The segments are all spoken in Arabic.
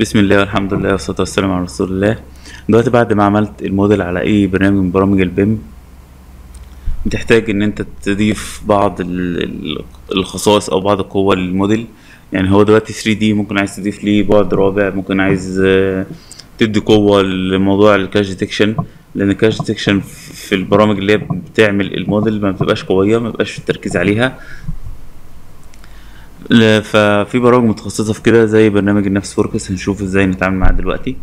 بسم الله والحمد لله والصلاة والسلام على رسول الله. دلوقتي بعد ما عملت الموديل على أي برنامج من برامج ال BIM بتحتاج إن أنت تضيف بعض ال- ال- الخصائص أو بعض القوة للموديل. يعني هو دلوقتي 3D ممكن عايز تضيف ليه بعد رابع ممكن عايز آه، تدي قوة لموضوع ال clash detection لأن ال clash detection في البرامج اللي هي بتعمل الموديل ما بتبقاش قوية ما بيبقاش التركيز عليها. ففي برامج متخصصة في كده زي برنامج ال Navisworks هنشوف إزاي نتعامل معاه دلوقتي.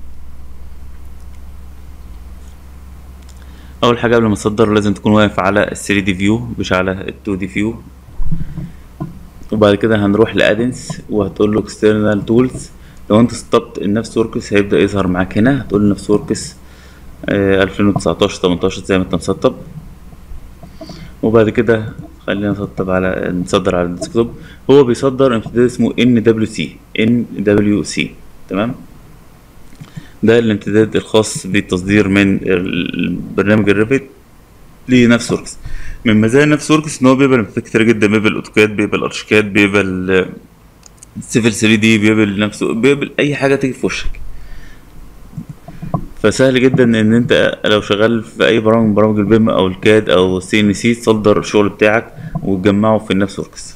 أول حاجة قبل ما تصدر لازم تكون واقف على ال 3D view مش على ال 2D view وبعد كده هنروح ل Add-Ins وهتقول له External Tools لو أنت سطبت ال Navisworks هيبدأ يظهر معاك هنا. هتقول Navisworks آه، 2019 18 زي ما أنت مسطب وبعد كده خلينا نسطب على نصدر على ال desktop هو بيصدر امتداد اسمه ان دبليو سي ان دبليو سي تمام؟ ده الامتداد الخاص بالتصدير من ال- برنامج ال Revit ل Navisworks. من مزايا Navisworks إن هو بيقبل امتداد كتير جدا. بيقبل AutoCAD بيقبل ArchiCAD بيقبل Civil 3D بيقبل نفسه بيقبل أي حاجة تيجي في وشك. فسهل جدا إن أنت لو شغال في أي برامج من برامج ال BIM أو ال CAD أو ال CNC تصدر الشغل بتاعك وتجمعه في ال Navisworks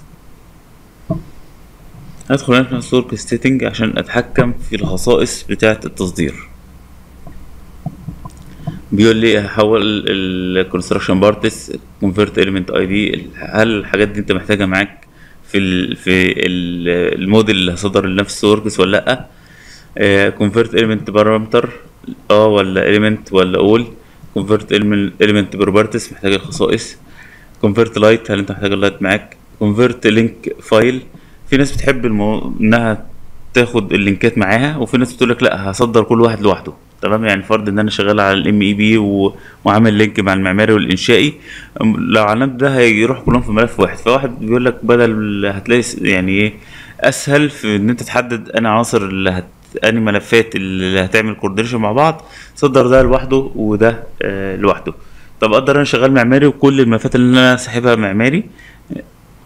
هدخل هنا في Navisworks settings عشان أتحكم في الخصائص بتاعة التصدير. بيقول لي هحول ال construction parts convert element ID هل الحاجات دي أنت محتاجها معاك في في ال الموديل اللي هصدر ل Navisworks ولا لأ؟ convert element parameter آه ولا element ولا all convert element properties محتاج الخصائص. convert light هل انت محتاج ال light معاك؟ convert link file في ناس بتحب المو... إنها تاخد اللينكات معاها وفي ناس بتقول لك لا هصدر كل واحد لوحده. تمام؟ يعني فرض إن أنا شغال على ال MEP وعامل link مع المعماري والإنشائي. لو علمت ده هيروح كلهم في ملف واحد. فواحد بيقول لك بدل هتلاقي يعني إيه أسهل في إن أنت تحدد أنا عناصر اللي هت اني ملفات اللي هتعمل coordination مع بعض صدر ده لوحده وده آه لوحده. طب أقدر أنا شغال معماري وكل الملفات اللي أنا ساحبها معماري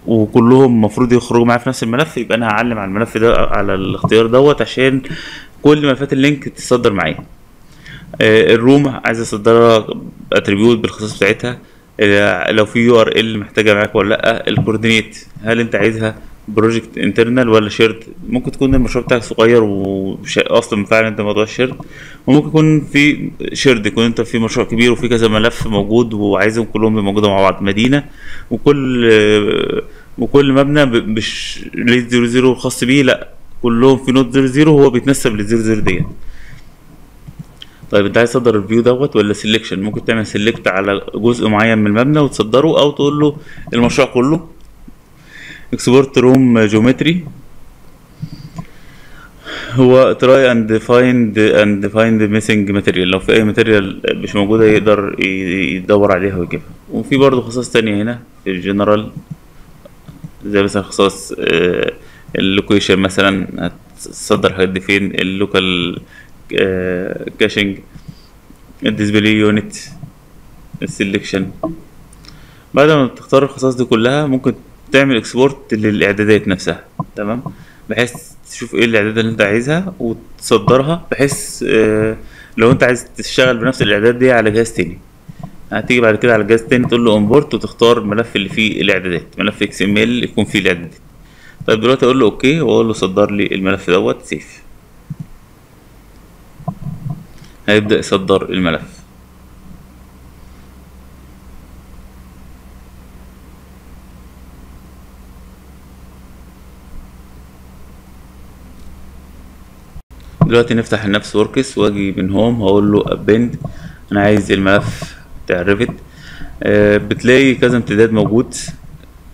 وكلهم المفروض يخرجوا معايا في نفس الملف يبقى أنا هعلم على الملف ده على الاختيار دوت عشان كل ملفات ال link تتصدر معايا. آه، ال room عايز أصدرها attribute بالخصائص بتاعتها. لو في URL محتاجة معاك ولا لأ ال coordinate هل أنت عايزها project internal ولا shared ممكن تكون المشروع بتاعك صغير واصلا فعلا أنت موضوع ال shared وممكن يكون في shared يكون أنت في مشروع كبير وفي كذا ملف موجود وعايزهم كلهم موجودين مع بعض. مدينة وكل وكل مبنى مش ليه زيرو زيرو خاص بيه لأ كلهم في note زيرو زيرو هو بيتنسب للزيرو زيرو ديت. طيب انت عايز تصدر ال view دوت ولا selection ممكن تعمل select على جزء معين من المبنى وتصدره أو تقول له المشروع كله. export room geometry هو try and find and find missing material لو في أي material مش موجودة يقدر يدور عليها ويجيبها. وفي برضه خصائص تانية هنا في الجنرال زي مثلا خصائص آه، ال location مثلا هتصدر الحاجات دي فين؟ ال local caching ال display unit ال selection بعد ما تختار الخصائص دي كلها ممكن تعمل export للإعدادات نفسها تمام؟ بحيث تشوف إيه الاعدادات اللي أنت عايزها وتصدرها بحيث آه، لو أنت عايز تشتغل بنفس الإعداد دي على جهاز تاني. هتيجي بعد كده على جهاز تاني تقول له import وتختار الملف اللي فيه الإعدادات. ملف XML يكون فيه الإعدادات. طيب دلوقتي أقول له okay وأقول له صدر لي الملف دوت save هيبدأ يصدر الملف. دلوقتي نفتح ال Navisworks واجي من home هقول له append أنا عايز الملف بتاع ال Revit آه بتلاقي كذا امتداد موجود.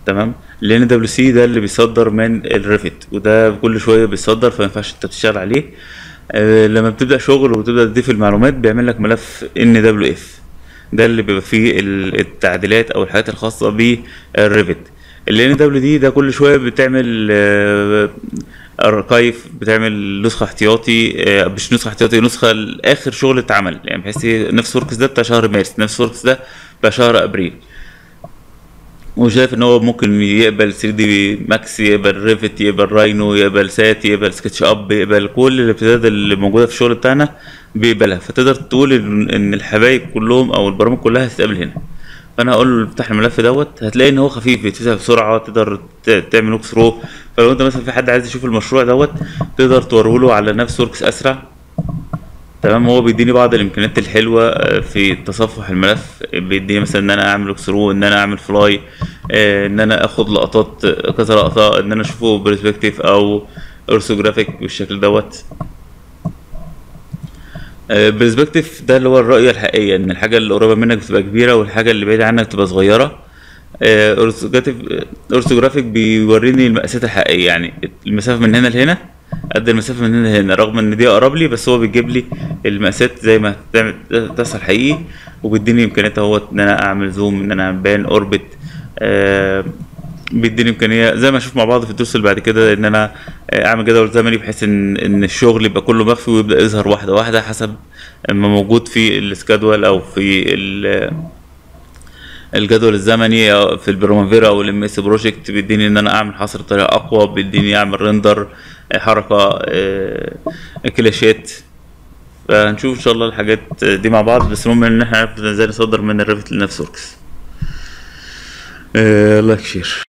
تمام؟ لأن دبليو سي ده اللي بيصدر من ال Revit وده كل شوية بيصدر فما ينفعش أنت تشتغل عليه. لما بتبدأ شغل وتبدا تضيف المعلومات بيعمل لك ملف NWF ده اللي بيبقى فيه ال- التعديلات أو الحاجات الخاصة بال Revit ال NWD ده كل شوية بتعمل آه، archive بتعمل نسخة احتياطي آه، مش نسخة احتياطي نسخة لآخر شغل اتعمل. يعني بحيث إيه، Navisworks ده بتاع شهر مارس Navisworks ده بتاع شهر أبريل. وشايف إن هو ممكن يقبل 3D Max يقبل Revit يقبل Rhino يقبل SAT يقبل SketchUp يقبل كل الامتدادات اللي موجودة في الشغل بتاعنا بيقبلها. فتقدر تقول إن الحبايب كلهم أو البرامج كلها هتتقابل هنا. فأنا هقول له افتح الملف دوت هتلاقي إن هو خفيف بيتفتح بسرعة تقدر تعمل walk through فلو أنت مثلا في حد عايز يشوف المشروع دوت تقدر توريه له على Navisworks أسرع. تمام؟ هو بيديني بعض الامكانيات الحلوة آه، في تصفح الملف بيديني مثلا إن أنا أعمل through إن أنا أعمل fly آه، إن أنا أخد لقطات آه، كذا لقطة إن أنا أشوفه perspective أو orthographic بالشكل دوت. perspective ده اللي هو الرؤية الحقيقية إن الحاجة اللي قريبة منك بتبقى كبيرة والحاجة اللي بعيدة عنك بتبقى صغيرة. orthographic بيوريني المقاسات الحقيقية يعني المسافة من هنا لهنا قد المسافة من هنا لهنا رغم إن دي أقرب لي بس هو بيجيب لي المقاسات زي ما تحصل حقيقي وبيديني إمكانيات أهوت إن أنا أعمل zoom إن أنا pan orbit آه بيديني إمكانية زي ما أشوف مع بعض في الدروس اللي بعد كده إن أنا أعمل جدول زمني بحيث إن إن الشغل يبقى كله مخفي ويبدأ يظهر واحدة واحدة حسب ما موجود في ال schedule أو في الجدول الزمني في ال Primavera أو ال MS Project بيديني إن أنا أعمل حصر بطريقه أقوى بيديني أعمل render آه، حركة آه، clash ات. فهنشوف إن شاء الله الحاجات دي مع بعض بس المهم إن إحنا نعرف إزاي نصدر من ال Revit ل Navisworks لايك شير